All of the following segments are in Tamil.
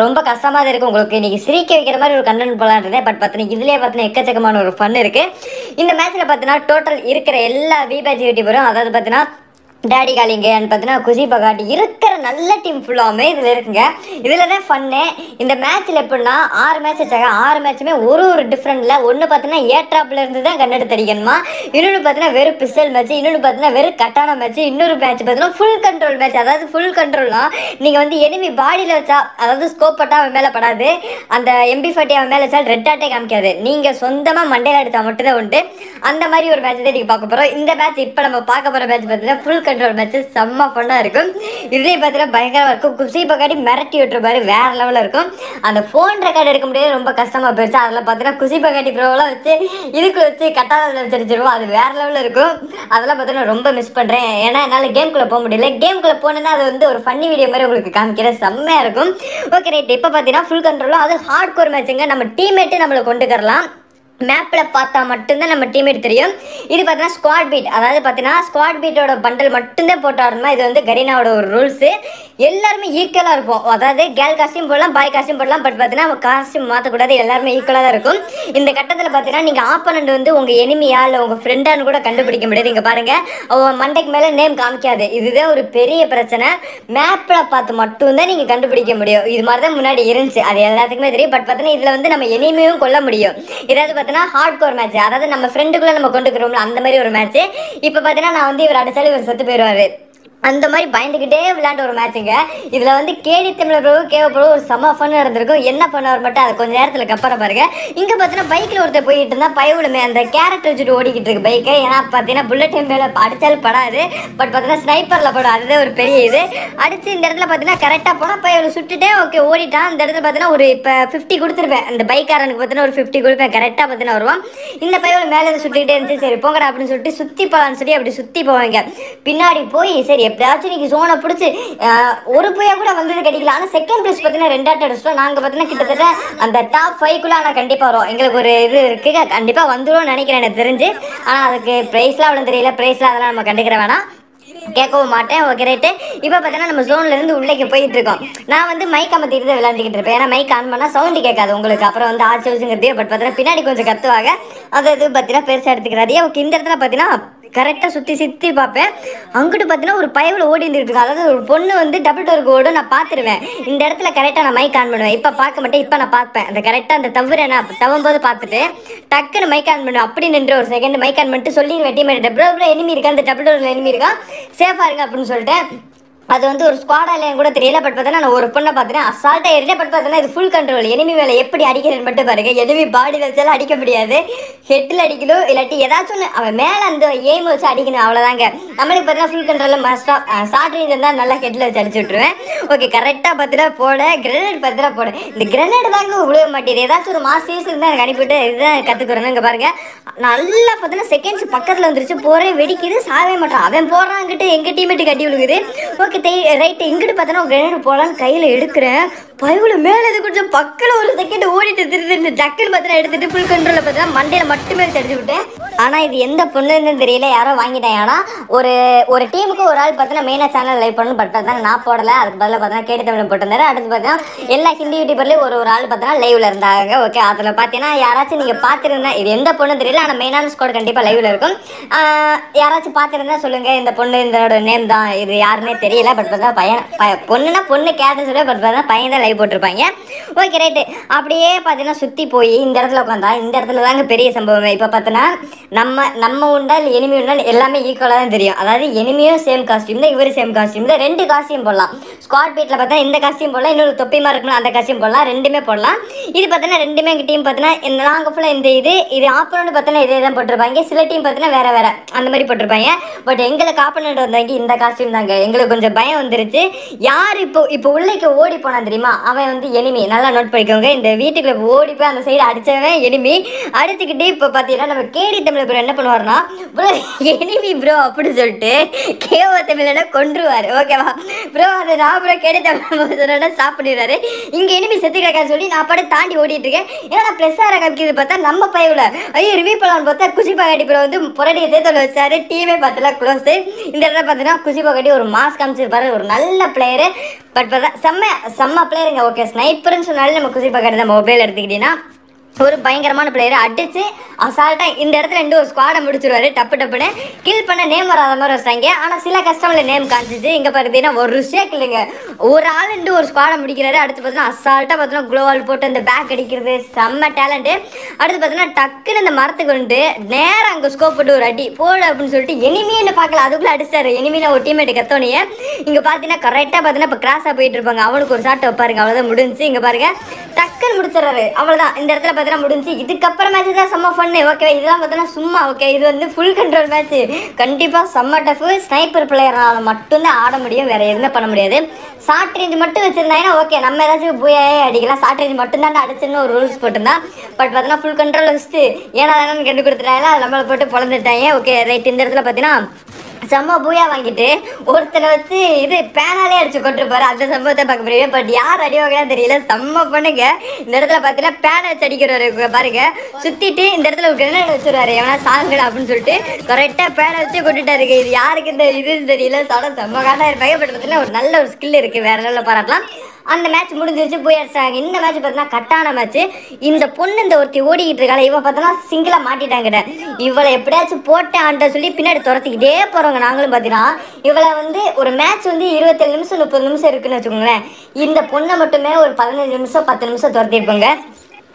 ரொம்ப கஷ்டமா தான் இருக்கு உங்களுக்கு. இன்னைக்கு சிரிக்க வைக்கிற மாதிரி ஒரு கண்டென்ட் போலாம் இருந்தேன். பட் பார்த்தீங்கன்னா இதுலயே பார்த்தீங்கன்னா எக்கச்சக்கமான ஒரு ஃபன் இருக்கு. இந்த மேட்ச்ல பார்த்தீங்கன்னா டோட்டல் இருக்கிற எல்லா விபேஜ் யூடியூபரும் அதாவது பார்த்தீங்கன்னா டேடி காலிங்கன்னு பார்த்தீங்கன்னா குஷி பகாட்டி இருக்கிற நல்ல டீம் ஃபுல்லாமே இதில் இருக்குங்க. இதில் தான் ஃபன்னு இந்த மேட்ச்சில் எப்படின்னா ஆறு மேட்ச் வச்சாங்க. ஆறு மேட்ச்சுமே ஒரு ஒரு டிஃப்ரெண்ட்டில் ஒன்று பார்த்தீங்கன்னா ஏட்ராப்பில் இருந்து தான் கண்ணெடுத்து அடிக்கணுமா இன்னொன்று பார்த்தீங்கன்னா வெறும் பிஸ்டல் மேட்ச் இன்னொன்று பார்த்தீங்கன்னா வெறும் கட்டான மேட்ச் இன்னொரு மேட்ச் பார்த்தீங்கன்னா ஃபுல் கண்ட்ரோல் மேட்ச் அதாவது ஃபுல் கண்ட்ரோல்னா நீங்கள் வந்து எனிமி பாடியில் வச்சா அதாவது ஸ்கோப் பட்டா அவன் மேலே படாது. அந்த எம்பி ஃபார்ட்டி அவன் மேலே வச்சால் ரெட் ஆட்டே காமிக்காது. நீங்கள் சொந்தமாக மண்டையில் அடித்தா மட்டும்தான் உண்டு. அந்த மாதிரி ஒரு மேட்ச் தான் நீங்கள் பார்க்க போகிறோம் இந்த மேட்ச் இப்போ நம்ம பார்க்க போகிற மேட்ச் பார்த்தீங்கன்னா ஃபுல் கண்ட்ரோல் மேட்ச் செம்ம ஃபன்னாக இருக்கும். இதுலேயே பார்த்தீங்கன்னா பயங்கரமாக இருக்கும். குசி பக்காடி மிரட்டி விட்டுருப்பாரு வேற லெவலில் இருக்கும். அந்த ஃபோன் ரெக்கார்டு எடுக்க முடியாது ரொம்ப கஷ்டமாக போயிடுச்சு அதில் பார்த்தீங்கன்னா குசி பக்காடி ப்ரோவெலாம் வச்சு இதுக்குள்ள வச்சு கட்டாளத்தில் வச்சு அடிச்சிருவோம். அது வேற லெவலில் இருக்கும். அதெல்லாம் பார்த்தீங்கன்னா ரொம்ப மிஸ் பண்ணுறேன் ஏன்னா என்னால் கேம்குள்ளே போக முடியல. கேம்குள்ளே போனேன்னா அது வந்து ஒரு ஃபன்னி வீடியோ மாதிரி உங்களுக்கு காமிக்கிறேன் செம்மையாக இருக்கும். ஓகே ரைட் இப்போ பார்த்தீங்கன்னா ஃபுல் கண்ட்ரோலும் அது ஹார்ட் கோர் மேட்சுங்க நம்ம டீம்மேட்டு நம்மளை கொண்டுக்கரலாம் மேப்பில் பார்த்தா மட்டும்தான் நம்ம டீம்மேட் தெரியும். இது பார்த்தீங்கன்னா ஸ்குவாட் பீட் அதாவது பார்த்தீங்கன்னா ஸ்குவாட் பீட்டோட பண்டல் மட்டும்தான் போட்டு இது வந்து கரீனாவோட ஒரு ரூல்ஸு எல்லாருமே ஈக்குவலாக இருப்போம். அதாவது கேர்ள் காஸ்டியூம் போடலாம் பாய் காஸ்டியூம் போடலாம். பட் பார்த்தீங்கன்னா காஸ்டியூம் மாற்றக்கூடாது எல்லாருமே ஈக்குவலாக தான் இருக்கும். இந்த கட்டத்தில் பார்த்தீங்கன்னா நீங்கள் ஆப்பனண்ட் வந்து உங்கள் எனிமியா இல்லை உங்கள் ஃப்ரெண்டானு கூட கண்டுபிடிக்க முடியாது. இங்கே பாருங்கள் அவன் மண்டைக்கு மேலே நேம் காமிக்காது. இதுதான் ஒரு பெரிய பிரச்சனை. மேப்பில் பார்த்து மட்டும்தான் நீங்கள் கண்டுபிடிக்க முடியும். இது மாதிரி தான் முன்னாடி இருந்துச்சு. அது எல்லாத்துக்குமே தெரியும். பட் பார்த்தீங்கன்னா இதில் வந்து நம்ம எனிமையும் கொல்ல முடியும். இதாவது பார்த்தீங்கன்னா ஹார்ட் கோர் மேட்ச் அதாவது நம்ம ஃப்ரெண்டுக்குள்ளே நம்ம கொண்டுக்கிறோம்ல அந்த மாதிரி ஒரு மேட்ச் இப்போ பார்த்தீங்கன்னா நான் வந்து இவர் அடித்தாலும் இவர் செத்து போயிடுவார். அந்த மாதிரி பயந்துக்கிட்டே விளையாண்ட ஒரு மேட்சுங்க இதில் வந்து கேடி தமிழர் பிரபு கேவ ஒரு செம ஃபன் நடந்திருக்கும் என்ன பண்ணுவார் மட்டும் அதை கொஞ்சம் நேரத்தில் அப்புறம் பாருங்க. இங்கே பார்த்தீங்கன்னா பைக்கில் ஒருத்தர் போயிட்டு இருந்தால் பயவுளுமே அந்த கேரக்டர் வச்சுட்டு ஓடிக்கிட்டு இருக்கு பைக்கை ஏன்னா பார்த்தீங்கன்னா புல்லட் மேலே அடித்தாலும் படாது. பட் பார்த்தீங்கன்னா ஸ்னைப்பரில் படும். அதுதான் ஒரு பெரிய இது. அடித்து இந்த இடத்துல பார்த்தீங்கன்னா கரெக்டாக போனால் பயவுளை சுட்டுட்டே ஓகே ஓடிட்டான். அந்த இடத்துல பார்த்தீங்கன்னா ஒரு இப்போ ஃபிஃப்டி கொடுத்துருப்பேன். அந்த பைக்காரனுக்கு பார்த்தீங்கன்னா ஒரு ஃபிஃப்டி கொடுப்பேன். கரெக்டாக பார்த்தீங்கன்னா வருவான். இந்த பையன் மேலே சுட்டுக்கிட்டே இருந்துச்சு. சரி போங்கடா அப்படின்னு சொல்லிட்டு சுற்றி போகலான்னு சொல்லி அப்படி சுற்றி போவாங்க. பின்னாடி போய் சரி எப்படியாச்சும் இன்னைக்கு ஜோனை பிடிச்சி ஒரு புயா கூட வந்தது கிடைக்கல. ஆனால் செகண்ட் ப்ளேஸ் பார்த்தீங்கன்னா ரெண்டாட்டு அடிச்சிட்டோம். நாங்கள் பார்த்தீங்கன்னா கிட்டத்தட்ட அந்த டாப் ஃபைவ்க்குள்ளே ஆனால் கண்டிப்பாக வரும் எங்களுக்கு ஒரு இது இருக்குது கண்டிப்பாக வந்துடும் நினைக்கிறேன் எனக்கு தெரிஞ்சு. ஆனால் அதுக்கு ப்ரைஸ்லாம் அவ்வளோ தெரியல. ப்ரைஸ்லாம் அதெல்லாம் நம்ம கண்டுக்கிற வேணாம். கேட்கவும் மாட்டேன். ஓகே ரைட்டு இப்போ பார்த்தீங்கன்னா நம்ம ஜோன்ல இருந்து உள்ளேக்கு போயிட்டு இருக்கோம். நான் வந்து மைக் அமர்த்திட்டு தான் விளையாண்டுக்கிட்டு இருப்பேன். ஏன்னா மைக் ஆன் பண்ணால் சவுண்டு கேட்காது உங்களுக்கு. அப்புறம் வந்து ஆச்சு வச்சுங்கிறது பட் பார்த்தீங்கன்னா பின்னாடி கொஞ்சம் கத்துவாங்க. அது இது பார்த்தீங்கன்னா பெருசாக எடுத்துக்கிறாரு ஓகே இந்த இடத்துல பார்த்தீங்கன்னா கரெக்டாக சுற்றி சுற்றி பார்ப்பேன். அங்கிட்டு பார்த்தீங்கன்னா ஒரு பயவில் ஓடி இருந்துருக்கு அதாவது ஒரு பொண்ணு வந்து டபுள் டோருக்கு ஓடும் நான் பார்த்துருவேன். இந்த இடத்துல கரெக்டாக நான் மைக் ஆன் பண்ணுவேன். இப்போ பார்க்க மாட்டேன் இப்போ நான் பார்ப்பேன். அந்த கரெக்டாக அந்த தவிர நான் தவும்போது பார்த்துட்டு டக்குன்னு மைக் ஆன் பண்ணுவேன் அப்படி நின்று ஒரு செகண்ட் மைக் ஆன் பண்ணிட்டு சொல்லிடுவேன் டீம் டபுள் டோரில் எனிமி இருக்கா? அந்த டபுள் டோரில் எனிமி இருக்கா? சேஃபாக இருங்க அப்படின்னு சொல்லிட்டு அது வந்து ஒரு ஸ்குவாடா இல்லைன்னு கூட தெரியல பட் பார்த்தீங்கன்னா நான் ஒரு பொண்ணை பார்த்துட்டேன். அசால்ட்டாக ஏறிட்டேன் பட் பார்த்தீங்கன்னா இது ஃபுல் கண்ட்ரோல் எனிமி வேலை எப்படி அடிக்கிறேன்னு மட்டும் பாருங்க. எனிமி பாடி வச்சாலும் அடிக்க முடியாது. ஹெட்டில் அடிக்கணும் இல்லாட்டி ஏதாச்சும் ஒன்று அவன் மேலே அந்த எய்ம் வச்சு அடிக்கணும் அவ்வளோதாங்க நம்மளுக்கு பார்த்தீங்கன்னா ஃபுல் கண்ட்ரோலில் மஸ்டாக ஷார்ட் ரேஞ்ச் இருந்தால் நல்லா ஹெட்டில் வச்சு அடிச்சு விட்ருவேன் ஓகே கரெக்டாக பார்த்தீங்கன்னா போட. கிரனேட் பார்த்தீங்கன்னா போட. இந்த கிரனேட் தாங்க விழுக மாட்டேது ஏதாச்சும் ஒரு மாஸ் சீஸ் இருந்தால் எனக்கு அனுப்பிவிட்டு இதுதான் கற்றுக்குறேன் இங்கே பாருங்க. நல்லா பார்த்தீங்கன்னா செகண்ட்ஸ் பக்கத்தில் வந்துருச்சு போகிறேன் வெடிக்குது சாவே மாட்டான். அவன் போடுறாங்கிட்டு எங்கள் டீமேட்டு கட்டி விழுகுது. ஓகே தே ரைட்டு இங்கிட்டு பார்த்தோன்னா கிரேனேட் போகலான்னு கையில் எடுக்கிறேன். பயவுல மேலே இது கொஞ்சம் பக்கத்தில் ஒரு செகண்ட் ஓடிட்டு திருது டக்குன்னு பார்த்தா எடுத்துட்டு ஃபுல் கண்ட்ரோலில் பார்த்தா மண்டையில் மட்டுமே தடிச்சு விட்டேன். ஆனால் இது எந்த பொண்ணுன்னு தெரியல. யாரோ வாங்கிட்டேன் ஆனால் ஒரு ஒரு டீமுக்கு ஒரு ஆள் பார்த்தீங்கன்னா மெயினாக சேனல் லைவ் பண்ணணும் பட் தான் நான் போடலை. அதுக்கு பதிலாக பார்த்தீங்கன்னா கேட்டு தமிழ் போட்டிருந்தாரு. அடுத்து பார்த்தீங்கன்னா எல்லா ஹிந்தி யூடியூபர்லேயும் ஒரு ஒரு ஆள் பார்த்தீங்கன்னா லைவ்ல இருந்தாங்க. ஓகே அதில் பார்த்தீங்கன்னா யாராச்சும் நீங்கள் பார்த்துருந்தா இது எந்த பொண்ணு தெரியல. ஆனால் மெயினான ஸ்கோட் கண்டிப்பாக லைவ்ல இருக்கும். யாராச்சும் பார்த்துருந்தா சொல்லுங்க. இந்த பொண்ணு இதோட நேம் தான். இது யாருன்னே தெரியல. பட் பார்த்தா பையன் பொண்ணுன்னா பொண்ணுனா பொண்ணு கேட்டு சொல்ல பட் பார்த்தா பையன் தான் லைவ் போட்டிருப்பாங்க. ஓகே ரைட்டு அப்படியே பார்த்தீங்கன்னா சுற்றி போய் இந்த இடத்துல உட்காந்தா இந்த இடத்துல தாங்க பெரிய சம்பவம். இப்போ பார்த்தோன்னா நம்ம நம்ம உண்டா இல்லை எனிமி உண்டா எல்லாமே ஈக்குவலாக தான் தெரியும். அதாவது எனிமியும் சேம் காஸ்டியூம் தான் இவர் சேம் காஸ்டியூம் தான். ரெண்டு காஸ்டியூம் போடலாம். ஸ்குவாட் பீட்டில் பார்த்தா இந்த காஸ்டியூம் போடலாம் இன்னொரு தொப்பி மாதிரி இருக்கணும் அந்த காஸ்டியூம் போடலாம். ரெண்டுமே போடலாம். இது பார்த்தீங்கன்னா ரெண்டுமே எங்கள் டீம் பார்த்தோன்னா இந்த நாங்கள் ஃபுல்லாக இந்த இது இது ஆப்பரோன்னு பார்த்தோன்னா இதே தான் போட்டிருப்பாங்க. சில டீம் பார்த்தீங்கன்னா வேறு வேறு அந்த மாதிரி போட்டிருப்பாங்க. பட் எங்களுக்கு ஆப்போனண்ட் வந்தாங்க இந்த காஸ்டியூம் தாங்க. எங்களுக்கு கொஞ்சம் பயம் வந்துருச்சு. யார் இப்போ இப்போ உள்ளேக்கு ஓடி போனான் தெரியுமா? அவன் வந்து எனிமி. நல்லா நோட் பண்ணிக்கோங்க. இந்த வீட்டுக்குள்ள ஓடி போய் அந்த சைடு அடிச்சவன் எனிமி. அடிச்சுக்கிட்டு இப்போ பார்த்தீங்கன்னா நம்ம கேடி தமிழ் ப்ரோ என்ன பண்ணுவார்னா ப்ரோ எனிமி ப்ரோ அப்படின்னு சொல்லிட்டு கேவ தமிழனை கொன்றுவார். ஓகேவா ப்ரோ அது நான் ப்ரோ கேடி தமிழ் சொன்னா ஸ்டாப் பண்ணிடுறாரு இங்கே எனிமி செத்து கிடக்கான்னு சொல்லி நான் பாட்டு தாண்டி ஓடிட்டு இருக்கேன். ஏன்னா ப்ளஸ் ஆர காமிக்கிறது பார்த்தா நம்ம பயவில். ஐயோ ரிவ்யூ பண்ணலாம்னு பார்த்தா குஷி பாகாட்டி ப்ரோ வந்து புரடியை தேர்தல் வச்சாரு. டீமே பார்த்தல க்ளோஸ் இந்த இடத்துல பார்த்தீங்கன்னா குஷி பாகாட்டி ஒரு மாஸ் காமிச்சு காமிச்சிருப்பாரு. ஒரு நல்ல பிளேயரு பட் செம்ம செம்ம பிளேயருங்க ஓகே ஸ்னைப்பர்னு சொன்னாலே நம்ம குசி பக்கத்து நம்ம மொபைல் எடுத்துக்கிட்டீங்கன்னா ஒரு பயங்கரமான பிளேயர் அடிச்சு அசால்ட்டாக இந்த இடத்துல ரெண்டு ஒரு ஸ்குவாடை முடிச்சிருவாரு. டப்பு டப்புன்னு கில் பண்ண நேம் வராத மாதிரி வச்சாங்க ஆனால் சில கஸ்டமர்ல நேம் காமிச்சிச்சு இங்கே பார்த்தீங்கன்னா ஒரு ஷேக் இல்லைங்க ஒரு ஆள் ரெண்டு ஒரு ஸ்குவாடை முடிக்கிறாரு. அடுத்து பார்த்தீங்கன்னா அசால்ட்டாக பார்த்தீங்கன்னா குளோவால் போட்டு அந்த பேக் அடிக்கிறது. செம்ம டேலண்ட்டு அடுத்து பார்த்தீங்கன்னா டக்குன்னு அந்த மரத்துக்கு வந்து நேரம் அங்கே ஸ்கோப் போட்டு ஒரு அடி. போடு அப்படின்னு சொல்லிட்டு எனிமின்னு பார்க்கல. அதுக்குள்ளே அடிச்சாரு எனிமியில் ஒரு டீமேட் கத்தோனையே. இங்கே பார்த்தீங்கன்னா கரெக்டாக பார்த்தீங்கன்னா இப்போ கிராஸாக போயிட்டு இருப்பாங்க. அவனுக்கு ஒரு ஷாட் வைப்பாருங்க. அவ்வளோதான் முடிஞ்சு இங்கே பாருங்க. டக்குன்னு முடிச்சிடறாரு. அவ்வளோதான் இந்த இடத்துல பார்த்தீங்கன்னா முடிஞ்சு இதுக்கப்புறம் மேட்ச் தான் செம்ம ஃபன்னு ஓகே இதெல்லாம் பார்த்தீங்கன்னா சும்மா ஓகே இது வந்து ஃபுல் கண்ட்ரோல் மேட்ச் கண்டிப்பாக செம்ம டஃப் ஸ்னைப்பர் பிளேயரால் மட்டும்தான் ஆட முடியும் வேறு எதுவுமே பண்ண முடியாது. ஷார்ட் ரேஞ்ச் மட்டும் வச்சுருந்தாங்கன்னா ஓகே நம்ம ஏதாச்சும் போயே அடிக்கலாம். ஷார்ட் ரேஞ்ச் மட்டும்தான் அடிச்சுன்னு ஒரு ரூல்ஸ் போட்டிருந்தான் பட் பார்த்தீங்கன்னா ஃபுல் கண்ட்ரோல் வச்சுட்டு ஏன்னா தானே கண்டு கொடுத்துட்டாங்க நம்மளை போட்டு பிறந்துட்டாங்க ஓகே ரைட் இந்த இடத்துல பார்த்தீங்கன்னா செம்ம பூயா வாங்கிட்டு ஒருத்தனை வச்சு இது பேனாலே அடிச்சு கொட்டிருப்பாரு. அந்த சம்பவத்தை பார்க்க முடியும் பட் யார் அடி வாங்கினா தெரியல. செம்ம பண்ணுங்க. இந்த இடத்துல பார்த்தீங்கன்னா பேனை வச்சு அடிக்கிறவரு பாருங்க. சுத்திட்டு இந்த இடத்துல ஒரு கிரனேட் வச்சுருவாரு? எவனா சாங்கடா அப்படின்னு சொல்லிட்டு கரெக்டாக பேனை வச்சு கொண்டுட்டாரு இது யாருக்கு இந்த இதுன்னு தெரியல. சடம் செம்ம காட்டாக இருப்பாங்க. பட் பார்த்தீங்கன்னா ஒரு நல்ல ஒரு ஸ்கில் இருக்குது வேற லெவலில் பாராட்டலாம். அந்த மேட்ச் முடிஞ்சிருச்சு போய் அடிச்சாங்க இந்த மேட்ச் பார்த்தீங்கன்னா கட்டான மேட்ச் இந்த பொண்ணு இந்த ஒருத்தி ஓடிக்கிட்டு இருக்காங்க இவன் பார்த்தோன்னா சிங்கிளாக மாட்டிட்டாங்கிட்ட இவளை எப்படியாச்சும் போட்டேன் சொல்லி பின்னாடி துரத்திக்கிட்டே போகிறவங்க நாங்களும் பார்த்தீங்கன்னா இவளை வந்து ஒரு மேட்ச் வந்து இருபத்தேழு நிமிஷம் முப்பது நிமிஷம் இருக்குன்னு வச்சுக்கோங்களேன். இந்த பொண்ணை மட்டுமே ஒரு பதினஞ்சு நிமிஷம் பத்து நிமிஷம் துரத்திருப்பாங்க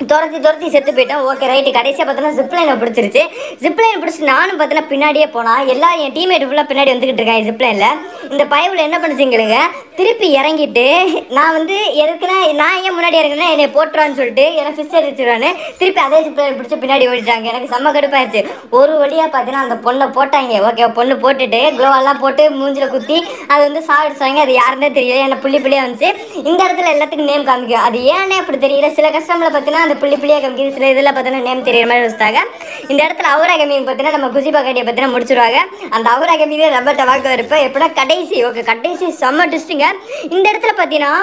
துரத்தி துரத்தி செத்து போயிட்டோம். ஓகே ரைட்டு கடைசியாக பார்த்தோன்னா ஜிப்லைனை பிடிச்சிருச்சு. ஜிப்லைனை பிடிச்சி நானும் பார்த்தோன்னா பின்னாடியே போனால் எல்லா என் டீம்மேட் ஃபுல்லாக பின்னாடி வந்துக்கிட்டு இருக்காங்க ஜிப்லைனில் இந்த பயவில் என்ன பண்ணுச்சுங்களுங்க திருப்பி இறங்கிட்டு நான் வந்து எதுக்குன்னா நான் ஏன் முன்னாடி இறங்குனா என்னை போட்டுறான்னு சொல்லிட்டு எனக்கு ஃபிஸ்ட் அடிச்சிருவான்னு திருப்பி அதே ஜிப்லைன் பிடிச்சி பின்னாடி ஓடிட்டாங்க. எனக்கு செம்ம கடுப்பாயிருச்சு. ஒரு வழியாக பார்த்தீங்கன்னா அந்த பொண்ணை போட்டாங்க. ஓகே பொண்ணு போட்டுட்டு க்ளோவெல்லாம் போட்டு மூஞ்சில் குத்தி அது வந்து சாப்பிடுச்சாங்க அது யாருன்னே தெரியல. என்னை புள்ளி புள்ளியாக வந்துச்சு. இந்த இடத்துல எல்லாத்துக்கும் நேம் காமிக்கும். அது ஏன்னே அப்படி தெரியல. சில கஸ்டமரில் பார்த்தீங்கன்னா அந்த புள்ளி புள்ளியாக காமிக்குது சில இதில் பார்த்தீங்கன்னா நேம் தெரியுற மாதிரி வச்சுட்டாங்க. இந்த இடத்துல அவரா கம்மியை பார்த்தீங்கன்னா நம்ம குசிபா கட்டியை பார்த்தீங்கன்னா முடிச்சிருவாங்க. அந்த அவரா கம்மியே ரொம்ப டவாக்க இருப்பேன் எப்படின்னா கடைசி ஓகே கடைசி செம்ம டிஸ்ட்டுங்க இந்த இடத்துல பார்த்தீங்கன்னா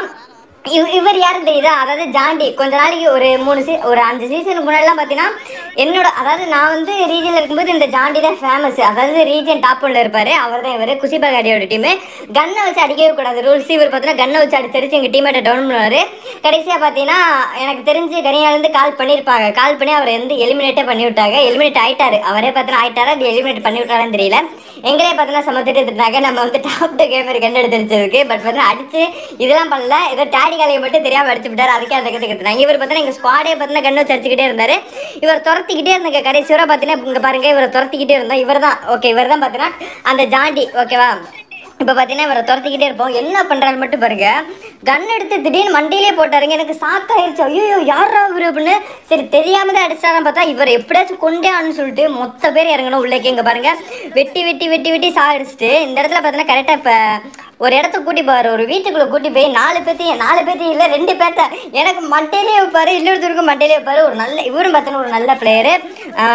இவர் யாரும் தெரியுதா? அதாவது ஜாண்டி. கொஞ்ச நாளைக்கு ஒரு மூணு சீ ஒரு அஞ்சு சீசனுக்கு முன்னாடிலாம் பார்த்தீங்கன்னா என்னோட அதாவது நான் வந்து ரீஜனில் இருக்கும்போது இந்த ஜாண்டி தான் ஃபேமஸ் அதாவது ரீஜன் டாப் ஒன்ல இருப்பாரு. அவர் தான் இவர். குசிபாகாடியோட டீமு கன்னை வச்சு அடிக்கவே கூடாது. ரூல்ஸ் இவர் பார்த்தீங்கன்னா கன்னை வச்சு அடிச்சு அடிச்சு எங்கள் டீமேட்டை டவுன் பண்ணுவார். கடைசியாக பார்த்தீங்கன்னா எனக்கு தெரிஞ்சு கனியாலேருந்து கால் பண்ணியிருப்பாங்க கால் பண்ணி அவரை வந்து எலிமினேட்டே பண்ணி விட்டாங்க எலிமினேட் ஆயிட்டாரு. அவரே பார்த்தீங்கன்னா ஆயிட்டாரா? அது எலிமினேட் பண்ணி விட்டாரான்னு தெரியல. எங்களே பார்த்தோன்னா சமத்துட்டு எடுத்துட்டாங்க. நம்ம வந்து டாப் டூ கேமர் கண்டு பட் பார்த்தீங்கன்னா அடிச்சு இதெல்லாம் பண்ணல. ஏதோ டேடி காலையை மட்டும் தெரியாமல் அடிச்சு விட்டார். அதுக்கே அந்த கற்று கத்துனாங்க. இவர் பார்த்தீங்கன்னா எங்கள் ஸ்குவாடே பார்த்தீங்கன்னா கண்ணு வச்சு அடிச்சுக்கிட்டே இருந்தார். இவர் துரத்திக்கிட்டே இருந்தாங்க கடைசி வரை பார்த்தீங்கன்னா இங்கே பாருங்க இவரை துரத்திக்கிட்டே இருந்தோம். இவர் தான் ஓகே இவர் தான் பார்த்தீங்கன்னா அந்த ஜாண்டி. ஓகேவா இப்போ பார்த்தீங்கன்னா இவரை துரத்திக்கிட்டே இருப்போம். என்ன பண்ணுறாரு மட்டும் பாருங்க. கன் எடுத்து திடீர்னு மண்டியிலே போட்டாருங்க. எனக்கு சாக்காயிருச்சு ஐயோ யாரா இவர் அப்படின்னு. சரி தெரியாம தான் அடிச்சாரான்னு பார்த்தா இவர் எப்படியாச்சும் கொண்டே ஆன்னு சொல்லிட்டு மொத்த பேர் இறங்கணும் உள்ளே இங்கே பாருங்க. வெட்டி வெட்டி வெட்டி வெட்டி சாடிச்சுட்டு இந்த இடத்துல பார்த்தீங்கன்னா கரெக்டாக இப்போ ஒரு இடத்துக்கு கூட்டி போவார் ஒரு வீட்டுக்குள்ள கூட்டி போய் நாலு பேர்த்தையும் நாலு பேர்த்தையும் இல்லை ரெண்டு பேர்த்த எனக்கு மட்டையிலே வைப்பாரு இன்னொருத்தருக்கும் மண்டையிலே வைப்பாரு ஒரு நல்ல இவரும் பார்த்தீங்கன்னா ஒரு நல்ல பிளேயரு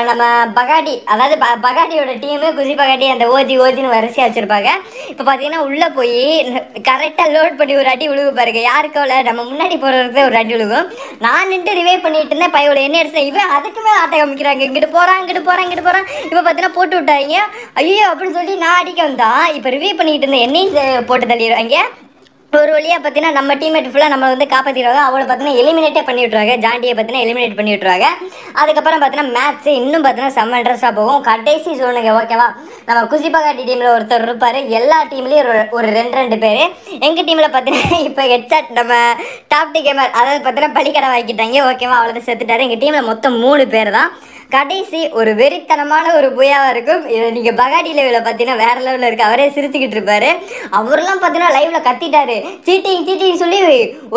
நம்ம பகாடி அதாவது ப பகாடியோட டீமு குசி பகாடி அந்த ஓஜி ஓஜின்னு வரிசையாக வச்சுருப்பாங்க. இப்போ பார்த்தீங்கன்னா உள்ளே போய் கரெக்டாக லோட் பண்ணி ஒரு அடி விழுகு பாருங்க. யாருக்கு அவ்வளோ நம்ம முன்னாடி போகிறதுக்கு ஒரு அடி விழுகும். நான் நின்று ரிவைவ் பண்ணிட்டு இருந்தேன். பையோட என்ன எடுத்தேன் இவன் அதுக்குமே ஆட்டை காமிக்கிறாங்க. இங்கிட்டு போகிறான் இங்கிட்டு போகிறான் இங்கிட்டு போகிறான் இப்போ பார்த்தீங்கன்னா போட்டு விட்டாங்க. ஐயோ அப்படின்னு சொல்லி நான் அடிக்க வந்தா இப்போ ரிவைவ் பண்ணிட்டு இருந்தேன் என்னையும் போட்டு தள்ளிடுவாங்க ஒரு வழியாக பார்த்தீங்கன்னா நம்ம டீம்மேட் ஃபுல்லாக நம்ம வந்து காப்பாற்றிடுவாங்க அவளை பார்த்தீங்கன்னா எலிமினேட்டே பண்ணி விட்ருவாங்க ஜாண்டியை பார்த்தீங்கன்னா எலிமினேட் பண்ணி விட்ருவாங்க அதுக்கப்புறம் பார்த்தீங்கன்னா மேட்ச் இன்னும் பார்த்தீங்கன்னா செம்ம இன்ட்ரெஸ்ட்டாக போகும். கடைசி சொல்லுங்க ஓகேவா நம்ம குசிபகாட்டி டீமில் ஒருத்தர் இருப்பார். எல்லா டீம்லேயும் ஒரு ஒரு ரெண்டு ரெண்டு பேர். எங்கள் டீமில் பார்த்தீங்கன்னா இப்போ ஹெட்சாட் நம்ம டாப் டி கேமர் அதாவது பார்த்தீங்கன்னா பலிக்கடை வாங்கிட்டாங்க. ஓகேவா அவ்வளோதான் செத்துட்டாரு. எங்கள் டீமில் மொத்தம் மூணு பேர் தான். கடைசி ஒரு வெறித்தனமான ஒரு புயாவாக இருக்கும். இதை நீங்கள் பகாடி லெவலில் பார்த்தீங்கன்னா வேற லெவலில் இருக்குது அவரே சிரிச்சுக்கிட்டு இருப்பாரு. அவரெல்லாம் பார்த்தீங்கன்னா லைவில் கத்திட்டாரு. சீட்டிங் சீட்டிங் சொல்லி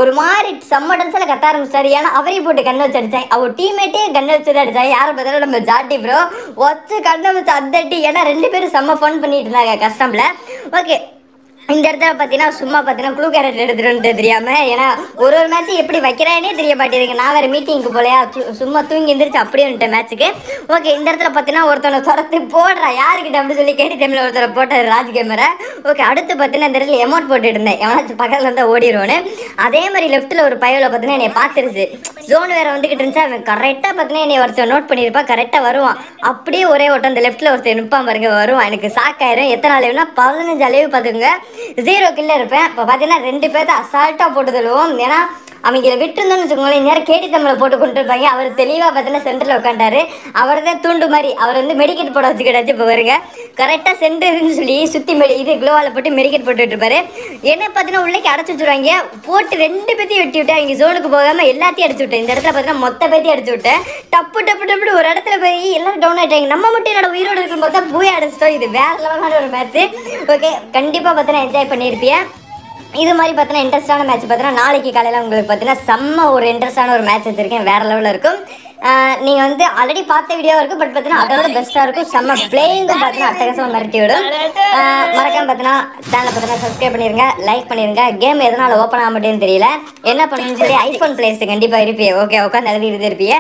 ஒரு மாதிரி செம்ம டன்ஸில் கத்த ஆரம்பிச்சிட்டாரு. ஏன்னா அவரையும் போட்டு கண்ணை வச்சு அடித்தாங்க அவர் டீம்மேட்டே கண்ணை வச்சு தான் யாரை பார்த்தாலும் நம்ம ஜாட்டி ப்ரோ வச்சு கண்ணை வச்சு அத்தட்டி ஏன்னா ரெண்டு பேரும் செம்ம ஃபன் பண்ணிட்டு இருந்தாங்க. கஷ்டமில். ஓகே இந்த இடத்துல பார்த்தீங்கன்னா சும்மா பார்த்தீங்கன்னா க்ளூ கேரட் எடுத்துட்டு தெரியாம ஏன்னா ஒரு ஒரு மேட்ச் எப்படி வைக்கிறானே தெரிய மாட்டேங்குது. நான் வேறு மீட்டிங்க்கு போலையா சும்மா தூங்கி எந்திரிச்சு அப்படியே வந்துட்டேன் மேட்ச்சுக்கு ஓகே இந்த இடத்துல பார்த்தீங்கன்னா ஒருத்தனை துரத்து போடுறா. யாருக்கிட்ட அப்படின்னு சொல்லி கேட்டு தமிழ் ஒருத்தரை போட்டார் ராஜ் கேமரா ஓகே அடுத்து பார்த்தீங்கன்னா இந்த இடத்துல எமௌண்ட் போட்டுட்டு இருந்தேன். எவனாச்சும் பக்கத்தில் இருந்தால் ஓடிடுவோன்னு அதே மாதிரி லெஃப்ட்டில் ஒரு பயவில் பார்த்தீங்கன்னா என்னை பார்த்துருச்சு. ஜோன் வேறு வந்துக்கிட்டு இருந்துச்சு. அவன் கரெக்டாக பார்த்தீங்கன்னா என்னை ஒருத்தர் நோட் பண்ணியிருப்பா. கரெக்டாக வருவான். அப்படியே ஒரே ஓட்டம். அந்த லெஃப்ட்டில் ஒருத்தர் நிற்பான் பாருங்க வருவான். எனக்கு சாக்காயிரும் எத்தனை அளவுனா பதினஞ்சு அலைவு பார்த்துக்கோங்க ஜீரோ கில்ல இருப்பேன். இப்போ பார்த்தீங்கன்னா ரெண்டு பேர்த்த அசால்ட்டாக போட்டு தள்ளுவோம். ஏன்னா அவங்கள விட்டுருந்தோம்னு வச்சுக்கோங்களேன் நேரம் கேடி தமிழை போட்டு கொண்டு இருப்பாங்க அவர் தெளிவாக பார்த்தீங்கன்னா சென்டரில் உட்காண்டாரு அவர் தான் தூண்டு மாதிரி அவர் வந்து மெடிக்கெட் போட வச்சுக்கிட்டாச்சு இப்போ வருங்க கரெக்டாக சென்டர்னு சொல்லி சுற்றி மெடி இது க்ளோவால் போட்டு மெடிக்கெட் போட்டுட்டு இருப்பாரு என்ன பார்த்தீங்கன்னா உள்ளே அடைச்சி வச்சுருவாங்க. போட்டு ரெண்டு பேத்தையும் வெட்டி விட்டு அவங்க ஜோனுக்கு போகாமல் எல்லாத்தையும் அடிச்சு விட்டேன். இந்த இடத்துல பார்த்தீங்கன்னா மொத்த பேத்தையும் அடிச்சு விட்டேன். டப்பு டப்பு டப்பு ஒரு இடத்துல போய் எல்லாரும் டவுன் ஆகிட்டாங்க நம்ம மட்டும் என்னோட உயிரோடு இருக்கும்போது தான் போய் அடிச்சிட்டோம். இது வேற லெவலான ஒரு மேட்ச் ஓகே கண்டிப்பாக பார்த்தீங்கன்னா என்ஜாய் பண்ணியிருப்பேன் இது மாதிரி பார்த்தீங்கன்னா இன்ட்ரெஸ்டான மேட்ச் பார்த்தீங்கன்னா நாளைக்கு காலையில் உங்களுக்கு பார்த்தீங்கன்னா செம்ம ஒரு இன்ட்ரெஸ்டான ஒரு மேட்ச் வச்சிருக்கேன். வேற லெவலில் இருக்கும். நீங்கள் வந்து ஆல்ரெடி பார்த்த வீடியோ இருக்கும் பட் பார்த்தீங்கன்னா அதோட பெஸ்ட்டாக இருக்கும். செம்ம பிளேயிங்கும் பார்த்தீங்கன்னா அட்டகாசமாக மிரட்டி விடும். ஆஹ் மறக்காம பார்த்தீங்கன்னா சேனலை பார்த்தீங்கன்னா சப்ஸ்கிரைப் பண்ணிருங்க லைக் பண்ணிருங்க. கேம் எதனால ஓப்பன் ஆக மாட்டேன்னு தெரியல. என்ன பண்ணுன்னு சொல்லி ஐஃபோன் பிளேஸ் கண்டிப்பாக இருப்பீங்க. ஓகே உட்காந்து எழுதி இருப்பீங்க.